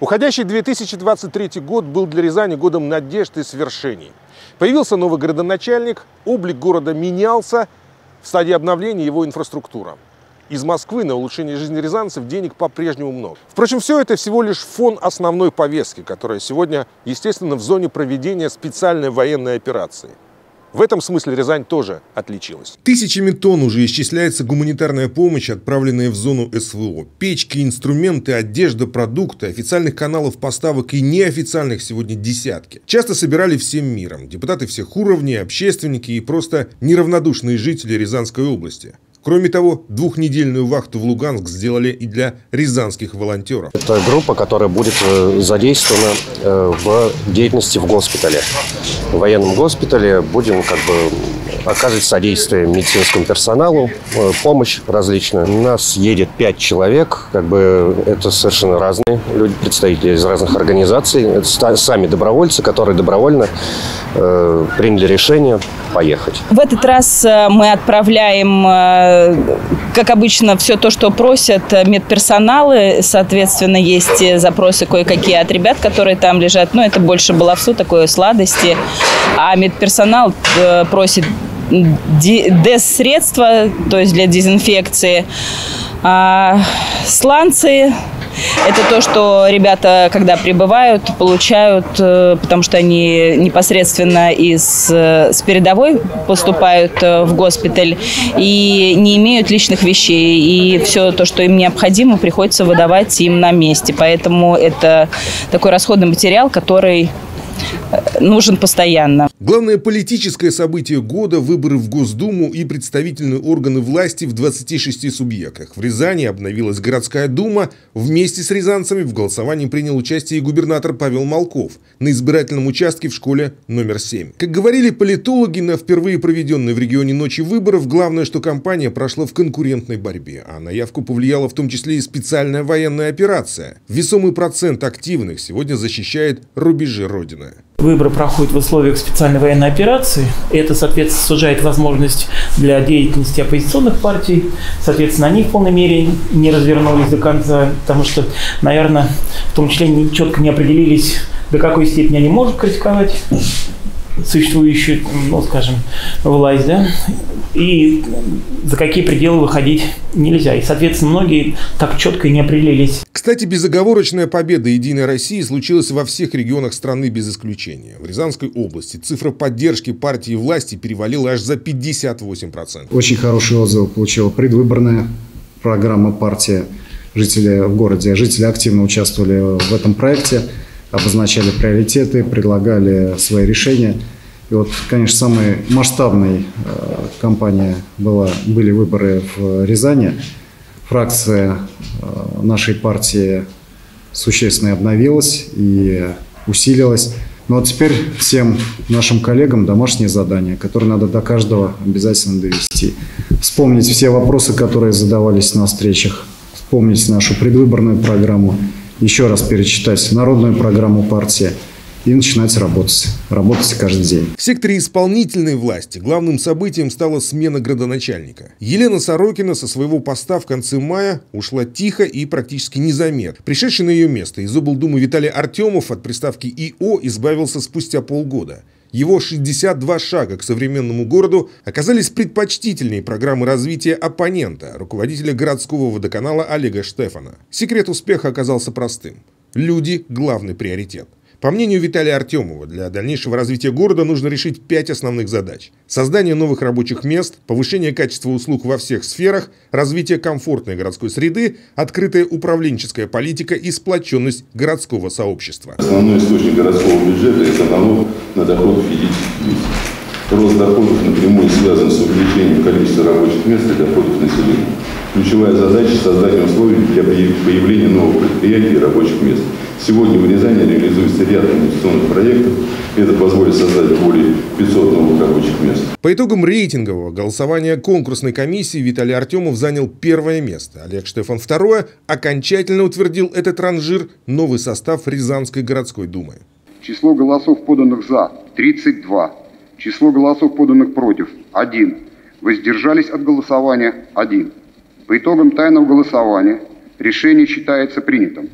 Уходящий 2023 год был для Рязани годом надежд и свершений. Появился новый городоначальник, облик города менялся, в стадии обновления его инфраструктура. Из Москвы на улучшение жизни рязанцев денег по-прежнему много. Впрочем, все это всего лишь фон основной повестки, которая сегодня, естественно, в зоне проведения специальной военной операции – в этом смысле Рязань тоже отличилась. Тысячами тонн уже исчисляется гуманитарная помощь, отправленная в зону СВО. Печки, инструменты, одежда, продукты, официальных каналов поставок и неофициальных сегодня десятки. Часто собирали всем миром. Депутаты всех уровней, общественники и просто неравнодушные жители Рязанской области. Кроме того, двухнедельную вахту в Луганск сделали и для рязанских волонтеров. Это группа, которая будет э, задействована э, в деятельности в госпитале. В военном госпитале будем как бы оказывать содействие медицинскому персоналу, э, помощь различную. У нас едет пять человек, как бы это совершенно разные люди, представители из разных организаций. Это сами добровольцы, которые добровольно э, приняли решение поехать. В этот раз э, мы отправляем, э, как обычно, все то, что просят медперсоналы. Соответственно, есть запросы кое-какие от ребят, которые там лежат. Но это больше баловство, такое сладости. А медперсонал просит ДЭС-средства, то есть для дезинфекции, а, сланцы, это то, что ребята, когда прибывают, получают, э, потому что они непосредственно из, э, с передовой поступают э, в госпиталь и не имеют личных вещей. И все то, что им необходимо, приходится выдавать им на месте. Поэтому это такой расходный материал, который нужен постоянно. Главное политическое событие года – выборы в Госдуму и представительные органы власти в 26 субъектах. В Рязани обновилась городская дума. Вместе с рязанцами в голосовании принял участие и губернатор Павел Малков на избирательном участке в школе номер 7. Как говорили политологи на впервые проведенной в регионе ночи выборов, главное, что кампания прошла в конкурентной борьбе, а на явку повлияла в том числе и специальная военная операция. Весомый процент активных сегодня защищает рубежи Родины. Выборы проходят в условиях специальной военной операции. Это, соответственно, сужает возможность для деятельности оппозиционных партий. Соответственно, они в полной мере не развернулись до конца, потому что, наверное, в том числе не, четко не определились, до какой степени они могут критиковать существующую, ну, скажем, власть, да, и за какие пределы выходить нельзя. И, соответственно, многие так четко и не определились. Кстати, безоговорочная победа «Единой России» случилась во всех регионах страны без исключения. В Рязанской области цифра поддержки партии власти перевалила аж за 58%. Очень хороший отзыв получила предвыборная программа партии. Жители в городе, жители активно участвовали в этом проекте обозначали приоритеты, предлагали свои решения. И вот, конечно, самой масштабной э, кампания была, были выборы в Рязани. Фракция э, нашей партии существенно обновилась и усилилась. Но вот теперь всем нашим коллегам домашнее задание, которое надо до каждого обязательно довести. Вспомнить все вопросы, которые задавались на встречах, вспомнить нашу предвыборную программу – еще раз перечитать народную программу партии и начинать работать. Работать каждый день. В секторе исполнительной власти главным событием стала смена градоначальника. Елена Сорокина со своего поста в конце мая ушла тихо и практически незаметно. Пришедший на ее место из облдумы Виталий Артемов от приставки ИО избавился спустя полгода. Его 62 шага к современному городу оказались предпочтительнее программы развития оппонента, руководителя городского водоканала Олега Штефана. Секрет успеха оказался простым. Люди – главный приоритет. По мнению Виталия Артемова, для дальнейшего развития города нужно решить пять основных задач. Создание новых рабочих мест, повышение качества услуг во всех сферах, развитие комфортной городской среды, открытая управленческая политика и сплоченность городского сообщества. Основной источник городского бюджета – это налог на доход физических лиц. Рост доходов напрямую связан с увеличением количества рабочих мест и доходов населения. Ключевая задача – создание условий для появления новых предприятий и рабочих мест – Сегодня в Рязани реализуется ряд инвестиционных проектов. Это позволит создать более 500 новых рабочих рабочих мест. По итогам рейтингового голосования конкурсной комиссии Виталий Артемов занял первое место. Олег Штефан второе. Окончательно утвердил этот ранжир новый состав Рязанской городской думы. Число голосов, поданных «за» – 32. Число голосов, поданных «против» – 1. Воздержались от голосования – 1. По итогам тайного голосования решение считается принятым.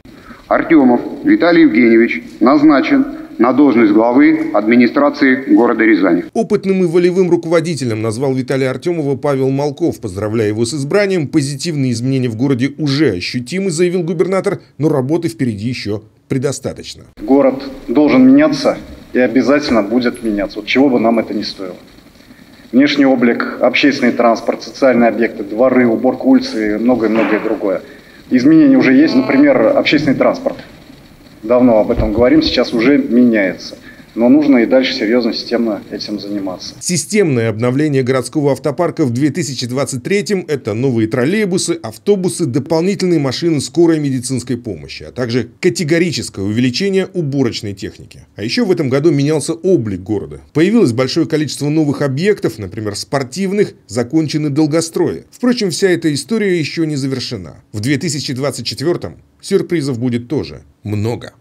Артемов Виталий Евгеньевич назначен на должность главы администрации города Рязани. Опытным и волевым руководителем назвал Виталия Артемова Павел Малков. Поздравляя его с избранием, позитивные изменения в городе уже ощутимы, заявил губернатор, но работы впереди еще предостаточно. Город должен меняться и обязательно будет меняться, вот чего бы нам это ни стоило. Внешний облик, общественный транспорт, социальные объекты, дворы, уборка улицы и многое-многое другое. Изменения уже есть, например, общественный транспорт. Давно об этом говорим, сейчас уже меняется но нужно и дальше серьезно, системно этим заниматься. Системное обновление городского автопарка в 2023-м – это новые троллейбусы, автобусы, дополнительные машины скорой медицинской помощи, а также категорическое увеличение уборочной техники. А еще в этом году менялся облик города. Появилось большое количество новых объектов, например, спортивных, закончены долгострои. Впрочем, вся эта история еще не завершена. В 2024-м сюрпризов будет тоже много.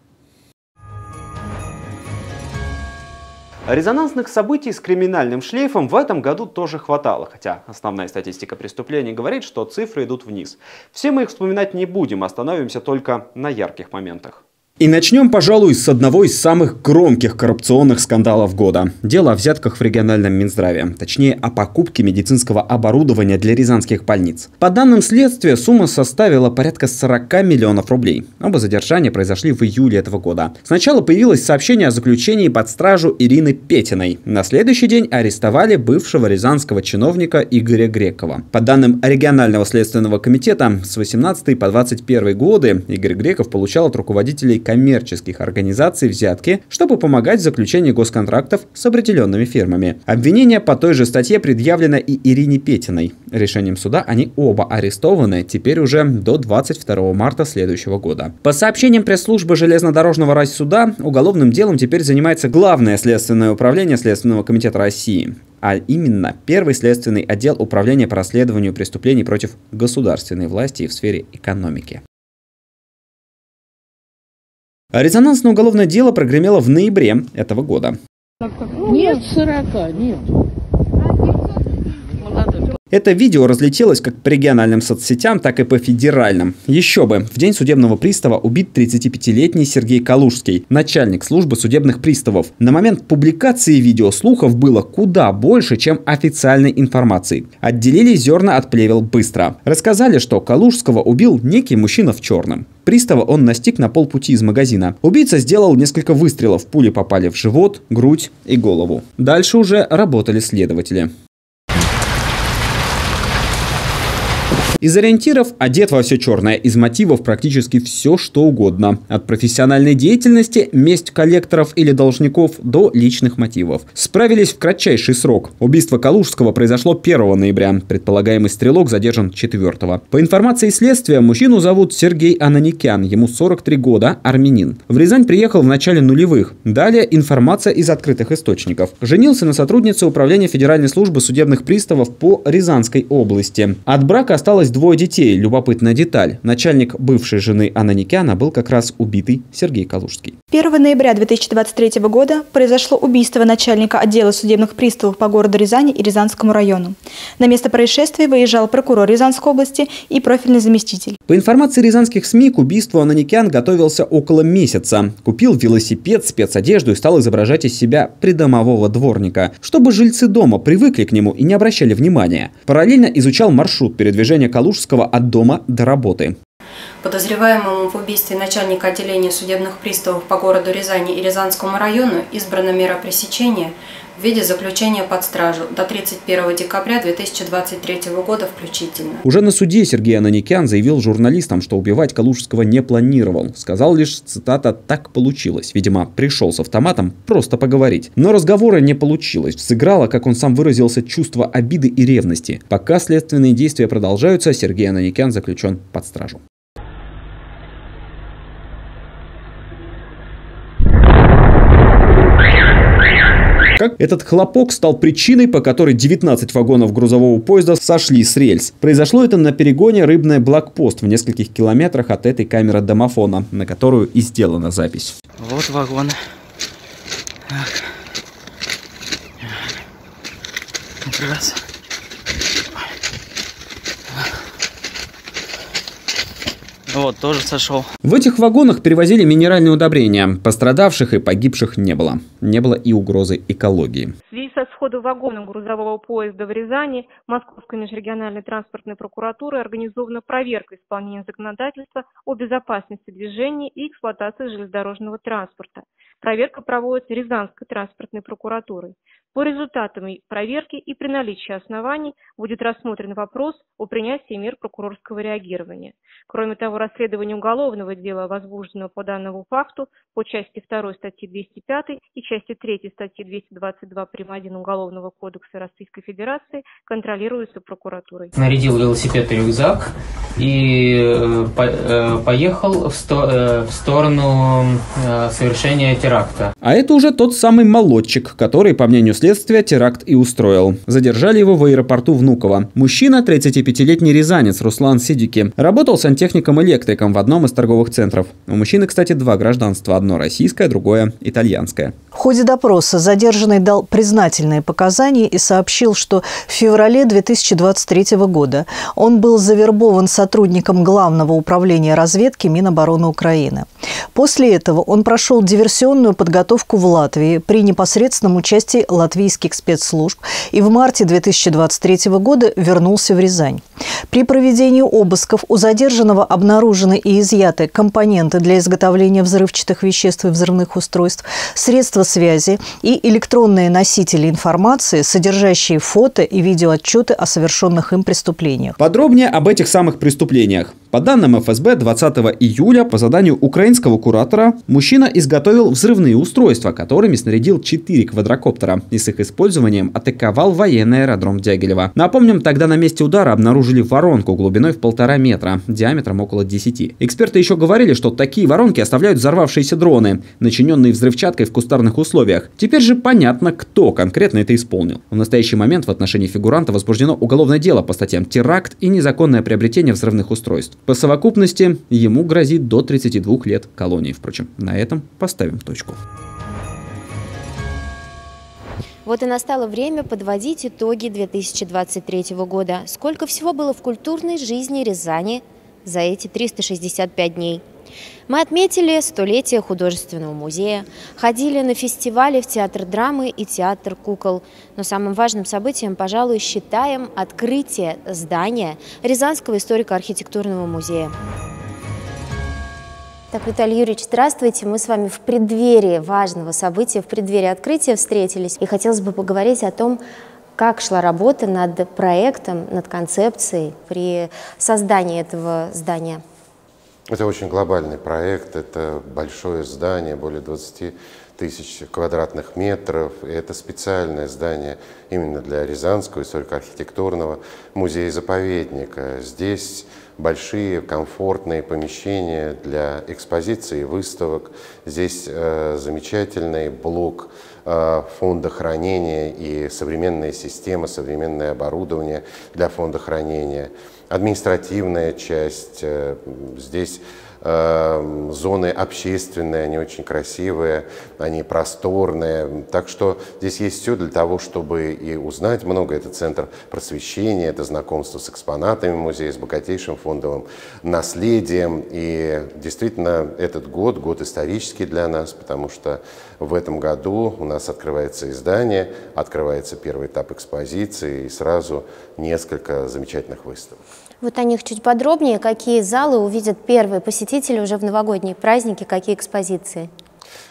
Резонансных событий с криминальным шлейфом в этом году тоже хватало, хотя основная статистика преступлений говорит, что цифры идут вниз. Все мы их вспоминать не будем, остановимся только на ярких моментах. И начнем, пожалуй, с одного из самых громких коррупционных скандалов года. Дело о взятках в региональном Минздраве. Точнее, о покупке медицинского оборудования для рязанских больниц. По данным следствия, сумма составила порядка 40 миллионов рублей. Оба задержания произошли в июле этого года. Сначала появилось сообщение о заключении под стражу Ирины Петиной. На следующий день арестовали бывшего рязанского чиновника Игоря Грекова. По данным регионального следственного комитета, с 18 по 21 годы Игорь Греков получал от руководителей коммерческих организаций взятки, чтобы помогать в заключении госконтрактов с определенными фирмами. Обвинение по той же статье предъявлено и Ирине Петиной. Решением суда они оба арестованы теперь уже до 22 марта следующего года. По сообщениям пресс-службы железнодорожного райсуда, уголовным делом теперь занимается Главное следственное управление Следственного комитета России а именно Первый следственный отдел Управления по расследованию преступлений против государственной власти в сфере экономики. Резонансное уголовное дело прогремело в ноябре этого года. Нет 40, нет. Это видео разлетелось как по региональным соцсетям, так и по федеральным. Еще бы, в день судебного пристава убит 35-летний Сергей Калужский, начальник службы судебных приставов. На момент публикации видео слухов было куда больше, чем официальной информации. Отделили зерна от плевел быстро. Рассказали, что Калужского убил некий мужчина в черном. Пристава он настиг на полпути из магазина. Убийца сделал несколько выстрелов, пули попали в живот, грудь и голову. Дальше уже работали следователи. Из ориентиров одет во все черное, из мотивов практически все, что угодно. От профессиональной деятельности, месть коллекторов или должников до личных мотивов. Справились в кратчайший срок. Убийство Калужского произошло 1 ноября. Предполагаемый стрелок задержан 4. По информации следствия, мужчину зовут Сергей Ананикян, ему 43 года, армянин. В Рязань приехал в начале нулевых. Далее информация из открытых источников. Женился на сотруднице Управления Федеральной службы судебных приставов по Рязанской области. От брака осталось двое детей. Любопытная деталь. Начальник бывшей жены Ананикяна был как раз убитый Сергей Калужский. 1 ноября 2023 года произошло убийство начальника отдела судебных приставов по городу Рязани и Рязанскому району. На место происшествия выезжал прокурор Рязанской области и профильный заместитель. По информации рязанских СМИ, к убийству Ананикян готовился около месяца. Купил велосипед, спецодежду и стал изображать из себя придомового дворника, чтобы жильцы дома привыкли к нему и не обращали внимания. Параллельно изучал маршрут передвижения Калужского от дома до работы. Подозреваемому в убийстве начальника отделения судебных приставов по городу Рязани и Рязанскому району избрана мера пресечения в виде заключения под стражу до 31 декабря 2023 года включительно. Уже на суде Сергей Ананикян заявил журналистам, что убивать Калужского не планировал. Сказал лишь, цитата, «так получилось». Видимо, пришел с автоматом просто поговорить. Но разговора не получилось. Сыграло, как он сам выразился, чувство обиды и ревности. Пока следственные действия продолжаются, Сергей Ананикян заключен под стражу. Как этот хлопок стал причиной, по которой 19 вагонов грузового поезда сошли с рельс. Произошло это на перегоне Рыбная Блокпост в нескольких километрах от этой камеры домофона, на которую и сделана запись. Вот вагон. Раз. Вот, тоже сошел. В этих вагонах перевозили минеральные удобрения. Пострадавших и погибших не было. Не было и угрозы экологии. В связи со сходом вагона грузового поезда в Рязани Московской межрегиональной транспортной прокуратурой организована проверка исполнения законодательства о безопасности движения и эксплуатации железнодорожного транспорта. Проверка проводится Рязанской транспортной прокуратурой. По результатам проверки и при наличии оснований будет рассмотрен вопрос о принятии мер прокурорского реагирования. Кроме того, расследование уголовного дела, возбужденного по данному факту по части 2 статьи 205 и части 3 статьи 222 прим. 1 Уголовного кодекса Российской Федерации, контролируется прокуратурой. Нарядил велосипед и рюкзак и э, э, поехал в, э, сторону совершения теракта. А это уже тот самый молодчик, который, по мнению следствия, теракт и устроил. Задержали его в аэропорту Внуково. Мужчина, 35-летний рязанец Руслан Сидики, работал сантехником-электриком в одном из торговых центров. У мужчины, кстати, два гражданства. Одно российское, другое итальянское. В ходе допроса задержанный дал признательные показания и сообщил, что в феврале 2023 года он был завербован сотрудником Главного управления разведки Минобороны Украины. После этого он прошел диверсионную подготовку в Латвии при непосредственном участии латвийских спецслужб и в марте 2023 года вернулся в Рязань. При проведении обысков у задержанного обнаружены и изъяты компоненты для изготовления взрывчатых веществ и взрывных устройств, средства связи и электронные носители информации, содержащие фото и видеоотчеты о совершенных им преступлениях. Подробнее об этих самых преступлениях. По данным ФСБ, 20 июля по заданию украинского куратора мужчина изготовил взрывные устройства, которыми снарядил 4 квадрокоптера и с их использованием атаковал военный аэродром Дягилева. Напомним, тогда на месте удара обнаружили воронку глубиной в полтора метра, диаметром около 10. Эксперты еще говорили, что такие воронки оставляют взорвавшиеся дроны, начиненные взрывчаткой в кустарных условиях. Теперь же понятно, кто конкретно это исполнил. В настоящий момент в отношении фигуранта возбуждено уголовное дело по статьям теракт и незаконное приобретение взрывных устройств. По совокупности ему грозит до 32 лет колонии, впрочем. На этом поставим точку. Вот и настало время подводить итоги 2023 года. Сколько всего было в культурной жизни Рязани за эти 365 дней? Мы отметили столетие художественного музея, ходили на фестивали в театр драмы и театр кукол. Но самым важным событием, пожалуй, считаем открытие здания Рязанского историко-архитектурного музея. Так, Виталий Юрьевич, здравствуйте. Мы с вами в преддверии важного события, в преддверии открытия встретились. И хотелось бы поговорить о том, как шла работа над проектом, над концепцией при создании этого здания. Это очень глобальный проект, это большое здание, более 20 тысяч квадратных метров. И это специальное здание именно для Рязанского историко-архитектурного музея-заповедника. Здесь большие комфортные помещения для экспозиции и выставок. Здесь э, замечательный блок э, фонда хранения и современная система, современное оборудование для фонда хранения административная часть. Э, здесь зоны общественные, они очень красивые, они просторные. Так что здесь есть все для того, чтобы и узнать много. Это центр просвещения, это знакомство с экспонатами музея, с богатейшим фондовым наследием. И действительно этот год, год исторический для нас, потому что в этом году у нас открывается издание, открывается первый этап экспозиции и сразу несколько замечательных выставок. Вот о них чуть подробнее. Какие залы увидят первые посетители уже в новогодние праздники, какие экспозиции?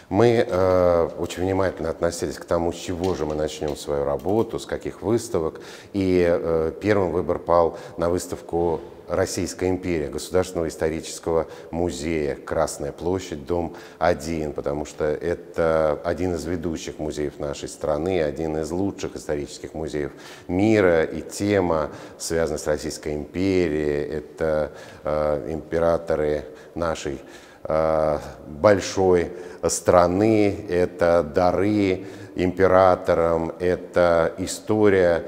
Мы э, очень внимательно относились к тому, с чего же мы начнем свою работу, с каких выставок. И э, первым выбор пал на выставку Российская империя, Государственного исторического музея, Красная площадь, дом 1, потому что это один из ведущих музеев нашей страны, один из лучших исторических музеев мира, и тема связана с Российской империей, это э, императоры нашей э, большой страны, это дары, императором, это история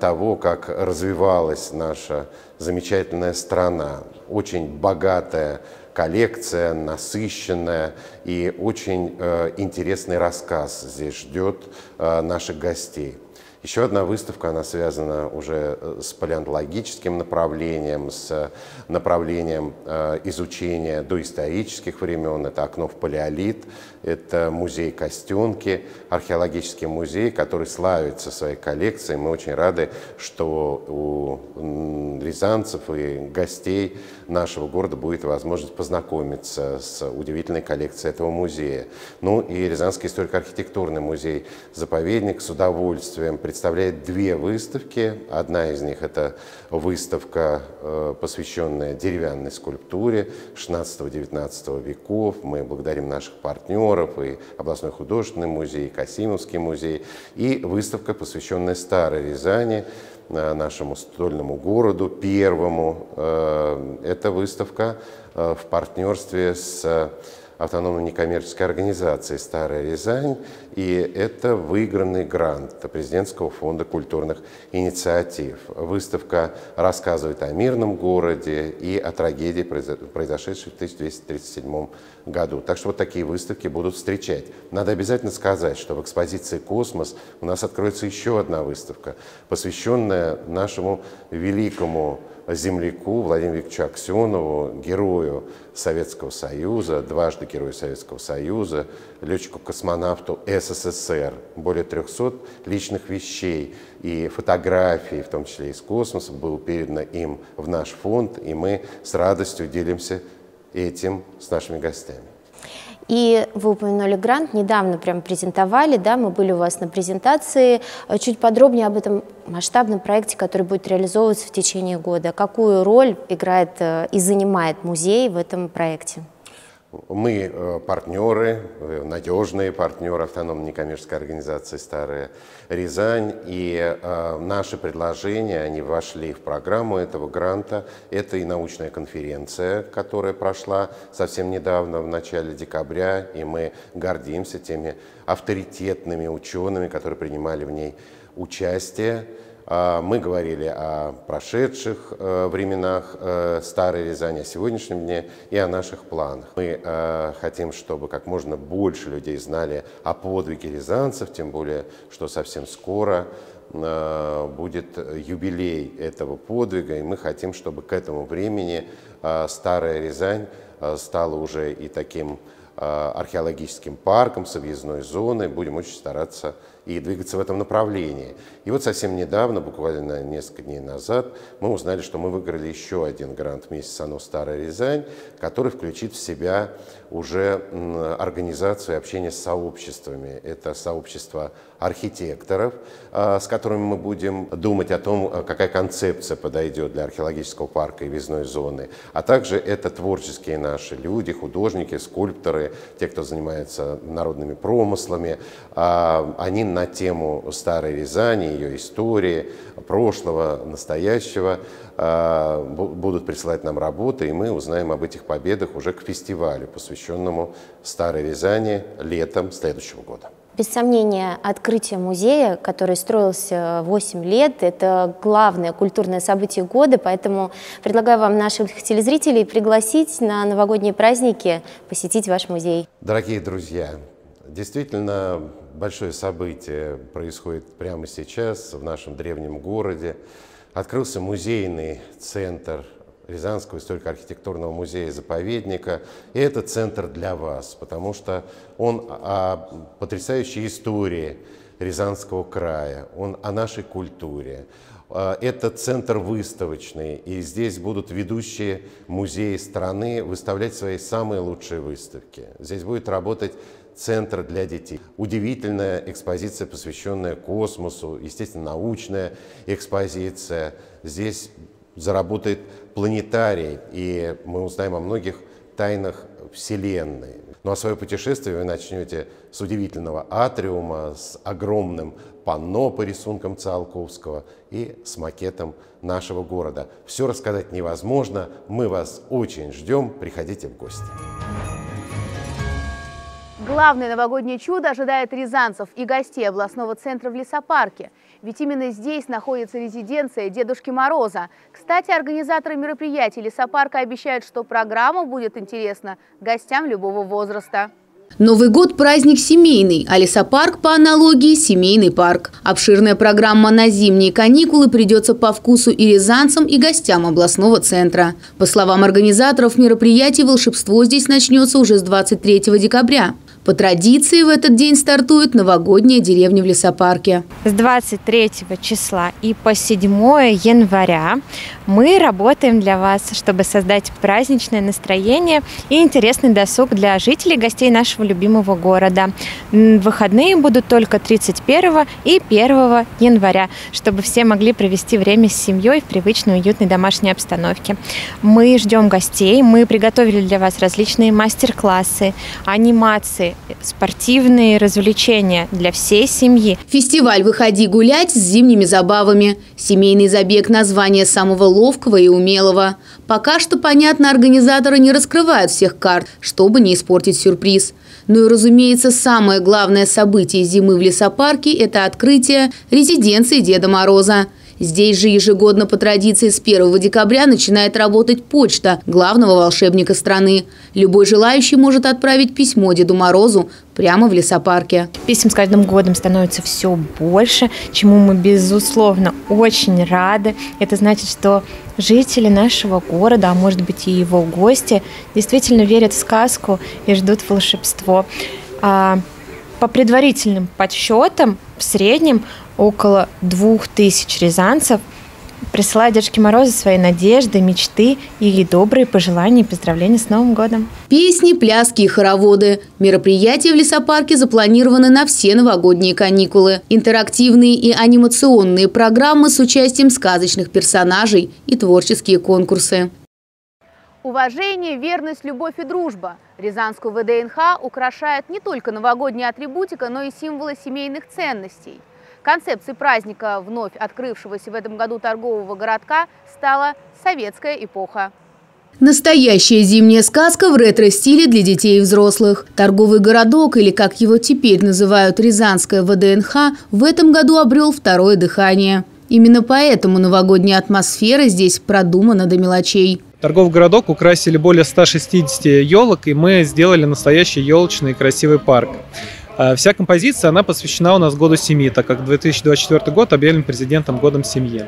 того, как развивалась наша замечательная страна. Очень богатая коллекция, насыщенная и очень э, интересный рассказ здесь ждет э, наших гостей. Еще одна выставка, она связана уже э, с палеонтологическим направлением, с направлением э, изучения доисторических времен. Это окно в палеолит, это музей Костенки, археологический музей, который славится своей коллекцией. Мы очень рады, что у рязанцев и гостей нашего города будет возможность познакомиться с удивительной коллекцией этого музея. Ну и Рязанский историко-архитектурный музей-заповедник с удовольствием представляет две выставки. Одна из них – это выставка, э, посвященная деревянной скульптуре 16-19 веков. Мы благодарим наших партнеров и областной художественный музей, и Касимовский музей. И выставка, посвященная Старой Рязани, э, нашему стольному городу, первому. Э, эта выставка в партнерстве с автономной некоммерческой организации «Старая Рязань», и это выигранный грант президентского фонда культурных инициатив. Выставка рассказывает о мирном городе и о трагедии, произошедшей в 1237 году. Так что вот такие выставки будут встречать. Надо обязательно сказать, что в экспозиции «Космос» у нас откроется еще одна выставка, посвященная нашему великому земляку Владимиру Викторовичу Аксенову, герою Советского Союза, дважды герою Советского Союза, летчику-космонавту СССР. Более 300 личных вещей и фотографий, в том числе из космоса, было передано им в наш фонд, и мы с радостью делимся этим с нашими гостями. И вы упомянули грант, недавно прям презентовали, да, мы были у вас на презентации. Э, чуть подробнее об этом масштабном проекте, который будет реализовываться в течение года. Какую роль играет э, и занимает музей в этом проекте? Мы э, партнеры, э, надежные партнеры автономной некоммерческой организации «Старая Рязань». И э, наши предложения, они вошли в программу этого гранта. Это и научная конференция, которая прошла совсем недавно, в начале декабря. И мы гордимся теми авторитетными учеными, которые принимали в ней участие. А, мы говорили о прошедших э, временах э, Старой Рязани, о сегодняшнем дне и о наших планах. Мы э, хотим, чтобы как можно больше людей знали о подвиге рязанцев, тем более, что совсем скоро будет юбилей этого подвига, и мы хотим, чтобы к этому времени Старая Рязань стала уже и таким археологическим парком с объездной зоной. Будем очень стараться и двигаться в этом направлении. И вот совсем недавно, буквально несколько дней назад, мы узнали, что мы выиграли еще один грант вместе с ОНО «Старая Рязань», который включит в себя уже организацию и общение с сообществами. Это сообщество архитекторов, а, с которыми мы будем думать о том, а, какая концепция подойдет для археологического парка и визной зоны. А также это творческие наши люди, художники, скульпторы, те, кто занимается народными промыслами. А, на тему Старой Рязани, ее истории, прошлого, настоящего будут присылать нам работы, и мы узнаем об этих победах уже к фестивалю, посвященному Старой Рязани летом следующего года. Без сомнения, открытие музея, который строился 8 лет, это главное культурное событие года, поэтому предлагаю вам, наших телезрителей, пригласить на новогодние праздники посетить ваш музей. Дорогие друзья, действительно большое событие происходит прямо сейчас в нашем древнем городе. Открылся музейный центр Рязанского историко-архитектурного музея-заповедника. И это центр для вас, потому что он о потрясающей истории Рязанского края, он о нашей культуре. А, это центр выставочный, и здесь будут ведущие музеи страны выставлять свои самые лучшие выставки. Здесь будет работать центр для детей. Удивительная экспозиция, посвященная космосу, естественно, научная экспозиция. Здесь заработает планетарий, и мы узнаем о многих тайнах Вселенной. Ну а свое путешествие вы начнете с удивительного атриума, с огромным панно по рисункам Циолковского и с макетом нашего города. Все рассказать невозможно, мы вас очень ждем, приходите в гости. Главное новогоднее чудо ожидает рязанцев и гостей областного центра в лесопарке. Ведь именно здесь находится резиденция Дедушки Мороза. Кстати, организаторы мероприятий лесопарка обещают, что программа будет интересна гостям любого возраста. Новый год – праздник семейный, а лесопарк по аналогии – семейный парк. Обширная программа на зимние каникулы придется по вкусу и рязанцам, и гостям областного центра. По словам организаторов мероприятий, волшебство здесь начнется уже с 23 декабря. По традиции в этот день стартует новогодняя деревня в лесопарке. С 23 числа и по 7 января мы работаем для вас, чтобы создать праздничное настроение и интересный досуг для жителей и гостей нашего любимого города. Выходные будут только 31 и 1 января, чтобы все могли провести время с семьей в привычной уютной домашней обстановке. Мы ждем гостей, мы приготовили для вас различные мастер-классы, анимации, спортивные развлечения для всей семьи. Фестиваль «Выходи гулять» с зимними забавами. Семейный забег название самого ловкого и умелого. Пока что, понятно, организаторы не раскрывают всех карт, чтобы не испортить сюрприз. Ну и, разумеется, самое главное событие зимы в лесопарке – это открытие резиденции Деда Мороза – Здесь же ежегодно по традиции с 1 декабря начинает работать почта главного волшебника страны. Любой желающий может отправить письмо Деду Морозу прямо в лесопарке. Писем с каждым годом становится все больше, чему мы, безусловно, очень рады. Это значит, что жители нашего города, а может быть и его гости, действительно верят в сказку и ждут волшебство. А, по предварительным подсчетам, в среднем около двух тысяч рязанцев присылают Дедушке Морозу свои надежды, мечты и добрые пожелания и поздравления с Новым годом. Песни, пляски и хороводы. Мероприятия в лесопарке запланированы на все новогодние каникулы. Интерактивные и анимационные программы с участием сказочных персонажей и творческие конкурсы. Уважение, верность, любовь и дружба. Рязанскую ВДНХ украшает не только новогодняя атрибутика, но и символы семейных ценностей – Концепцией праздника вновь открывшегося в этом году торгового городка стала советская эпоха. Настоящая зимняя сказка в ретро-стиле для детей и взрослых. Торговый городок, или как его теперь называют Рязанская ВДНХ, в этом году обрел второе дыхание. Именно поэтому новогодняя атмосфера здесь продумана до мелочей. Торговый городок украсили более 160 елок, и мы сделали настоящий елочный красивый парк. А вся композиция, она посвящена у нас году семьи, так как 2024 год объявлен президентом годом семьи.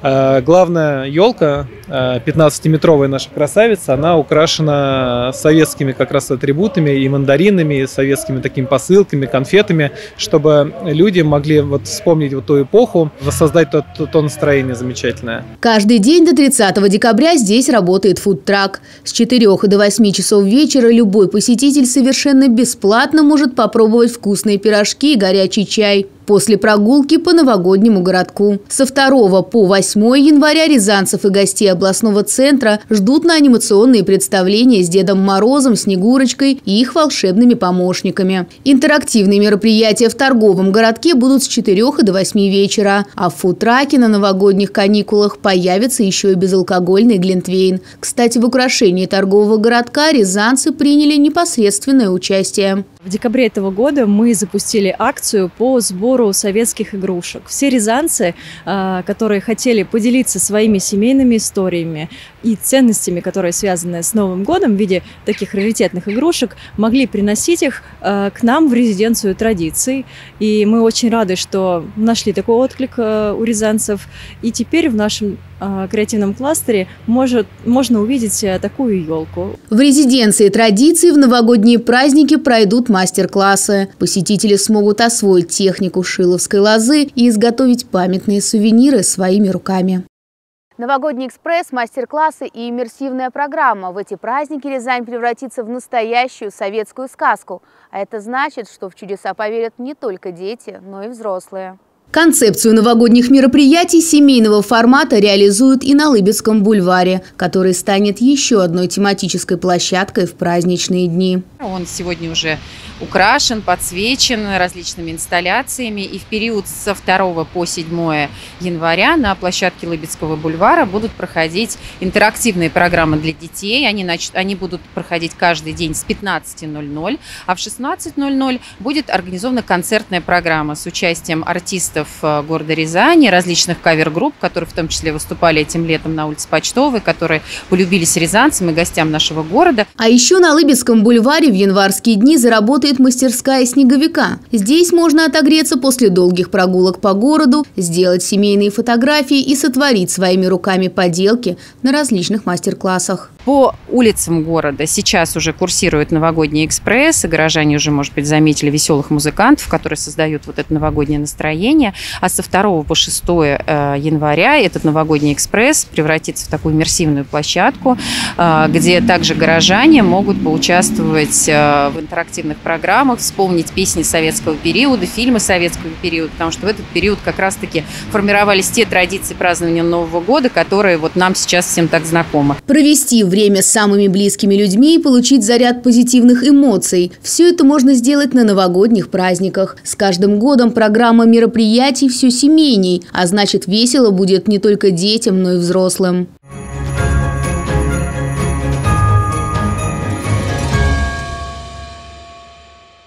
А, главная елка, 15-метровая наша красавица, она украшена советскими как раз атрибутами и мандаринами, и советскими такими посылками, конфетами, чтобы люди могли вот вспомнить вот ту эпоху, воссоздать то, то, то настроение замечательное. Каждый день до 30 декабря здесь работает фудтрак. С 4 до 8 часов вечера любой посетитель совершенно бесплатно может попробовать вкусные пирожки и горячий чай после прогулки по новогоднему городку. Со 2 по 8 января рязанцев и гостей областного центра ждут на анимационные представления с Дедом Морозом, Снегурочкой и их волшебными помощниками. Интерактивные мероприятия в торговом городке будут с 4 до 8 вечера, а в футраке на новогодних каникулах появится еще и безалкогольный глинтвейн. Кстати, в украшении торгового городка рязанцы приняли непосредственное участие. В декабре этого года мы запустили акцию по сбору советских игрушек. Все рязанцы, а, которые хотели поделиться своими семейными историями и ценностями, которые связаны с Новым годом в виде таких раритетных игрушек, могли приносить их а, к нам в резиденцию традиций. И мы очень рады, что нашли такой отклик а, у рязанцев. И теперь в нашем креативном кластере может, можно увидеть такую елку. В резиденции традиций в новогодние праздники пройдут мастер-классы. Посетители смогут освоить технику шиловской лозы и изготовить памятные сувениры своими руками. Новогодний экспресс, мастер-классы и иммерсивная программа. В эти праздники Рязань превратится в настоящую советскую сказку. А это значит, что в чудеса поверят не только дети, но и взрослые. Концепцию новогодних мероприятий семейного формата реализуют и на Лыбецком бульваре, который станет еще одной тематической площадкой в праздничные дни. Он сегодня уже украшен, подсвечен различными инсталляциями. И в период со 2 по 7 января на площадке Лыбецкого бульвара будут проходить интерактивные программы для детей. Они, значит, они будут проходить каждый день с 15.00, а в 16.00 будет организована концертная программа с участием артистов э, города Рязани, различных кавер-групп, которые в том числе выступали этим летом на улице Почтовой, которые полюбились рязанцам и гостям нашего города. А еще на Лыбецком бульваре в январские дни заработает мастерская снеговика. Здесь можно отогреться после долгих прогулок по городу, сделать семейные фотографии и сотворить своими руками поделки на различных мастер-классах. По улицам города сейчас уже курсирует новогодний экспресс, и горожане уже, может быть, заметили веселых музыкантов, которые создают вот это новогоднее настроение. А со 2 по 6 э, января этот новогодний экспресс превратится в такую иммерсивную площадку, э, где также горожане могут поучаствовать э, в интерактивных программах, вспомнить песни советского периода, фильмы советского периода, потому что в этот период как раз-таки формировались те традиции празднования Нового года, которые вот нам сейчас всем так знакомы. Провести время с самыми близкими людьми и получить заряд позитивных эмоций. Все это можно сделать на новогодних праздниках. С каждым годом программа мероприятий все семейней, а значит весело будет не только детям, но и взрослым.